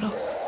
los.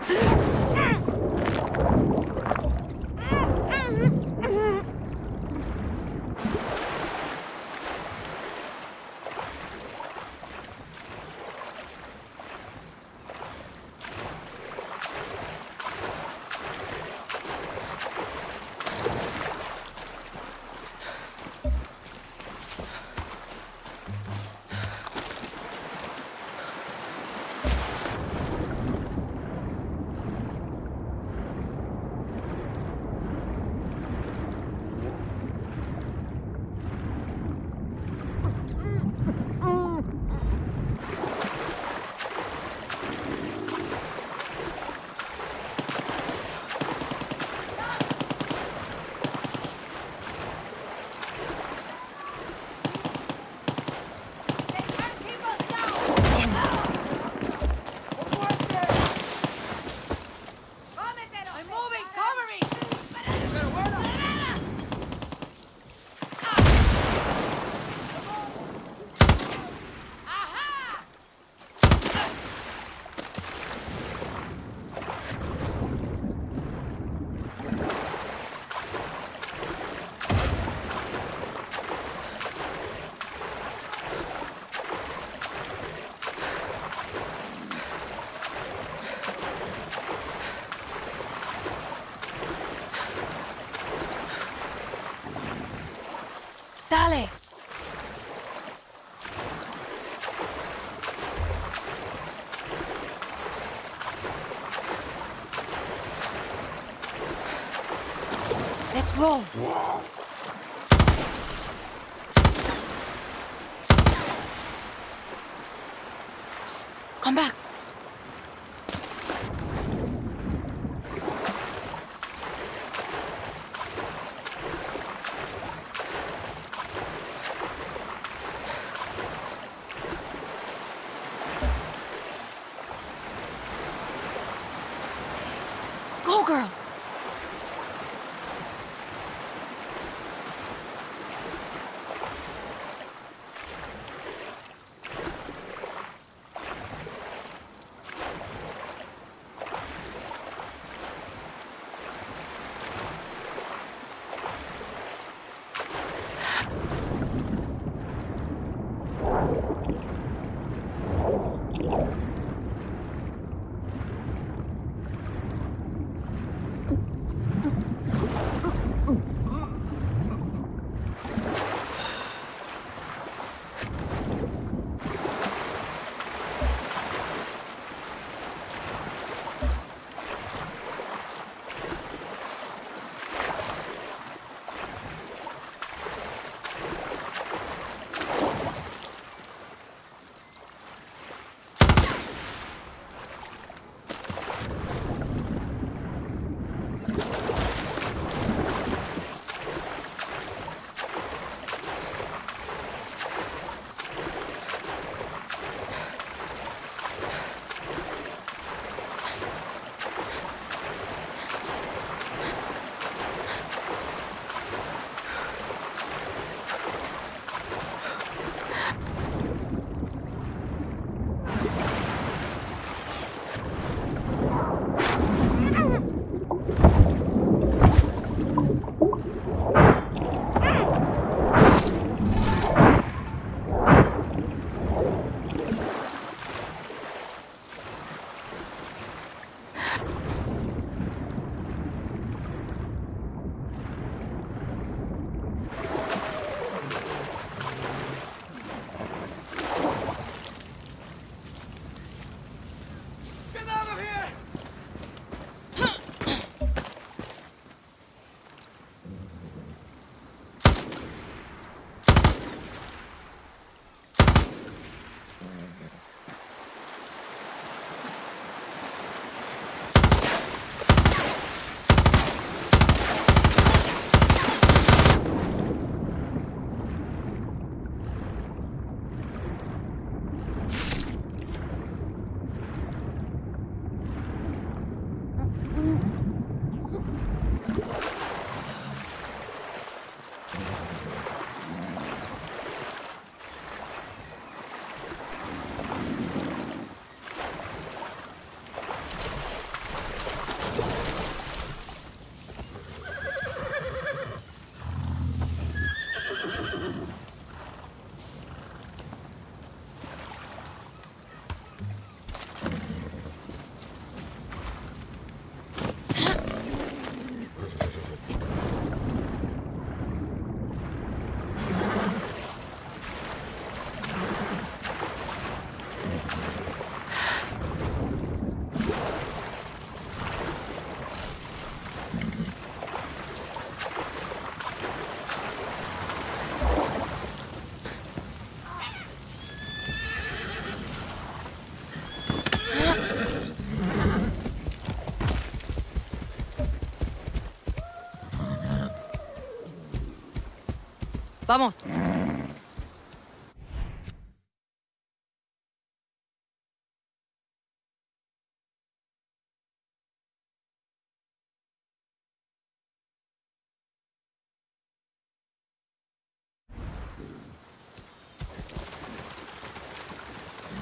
Ugh! roll. Psst, come back. Go, girl. Vamos.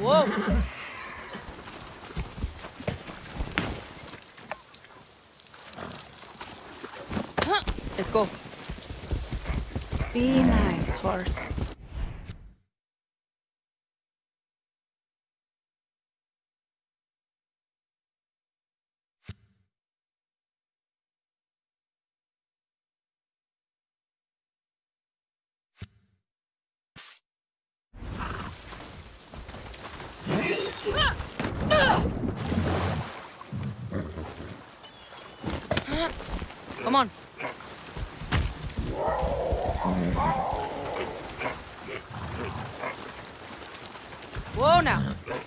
Whoa. Let's go. Be nice, horse. Come on. Oh, Whoa now.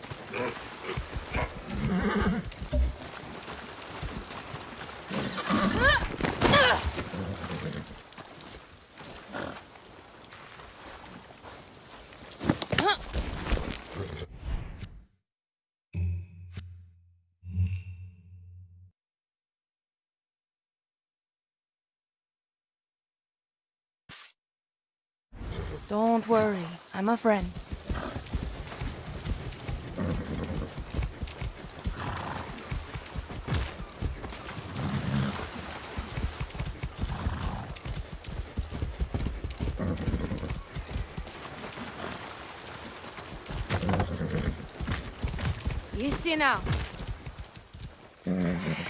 Don't worry, I'm a friend. Easy now. Mm-hmm.